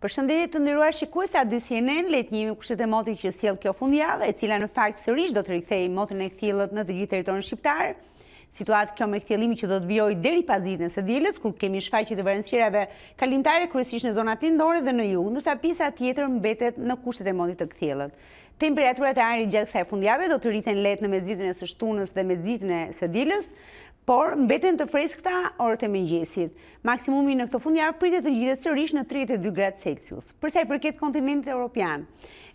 Përshëndetje të nderuar shikues të A dy CNN, le të njohim kushtet e motit që sjell kjo fundjavë, e cila në fakt sërish do të rikthejë motin e kthjellët në të gjithë territorin shqiptar. Situatë kjo me kthjellime që do të vijojë deri pasditen e së dielës, kur kemi shfaqje të vranësirave kalimtare kryesisht në zonat lindore dhe në jug, ndërsa pjesa tjetër mbetet në kushtet e motit të kthjellët. Temperaturat e ajrit gjatë kësaj fundjave do të rriten lehtë në mesditën e së shtunës dhe mesditën e së dielës, Por, mbeten të freskëta orët e mëngjesit. Maksimumi në këtë fundjavë pritet të ngjitet sërish në tridhjetë e dy gradë Celsius. Përsa i përket kontinentit europian,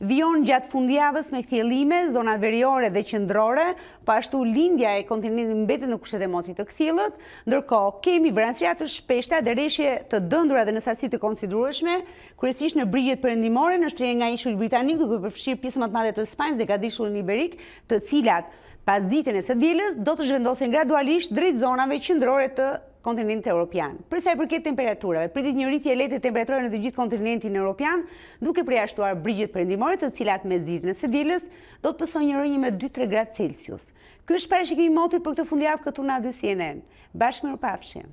vijon gjatë fundjavës me kthjellime, zonat veriore dhe qendrore, po ashtu lindja e kontinentit mbetet në kushtet e motit të kthjellët, ndërkohë kemi vranësira të shpeshta dhe reshje të dëndura dhe në sasi të konsiderueshme, kryesisht në brigjet perëndimore, në shtrirje nga Ishulli Britanik, duke përfshirë pjesën më të madhe të Spanjës dhe Gadishullin Iberik, të cilat Pasditen e së dielës do të zhvendosen gradualisht drejt zonave qendrore të kontinentit europian. Për sa i përket temperaturave, pritet një rritje e lehtë e temperaturave në të gjithë kontinentin europian, duke përjashtuar brigjet perëndimore, të cilat mesditën e së dielës do të pësojnë një rënie me dy-tre gradë Celsius. Ky është parashikimi i motit për këtë fundjavë këtu në A dy CNN. Bashkë mirupafshim!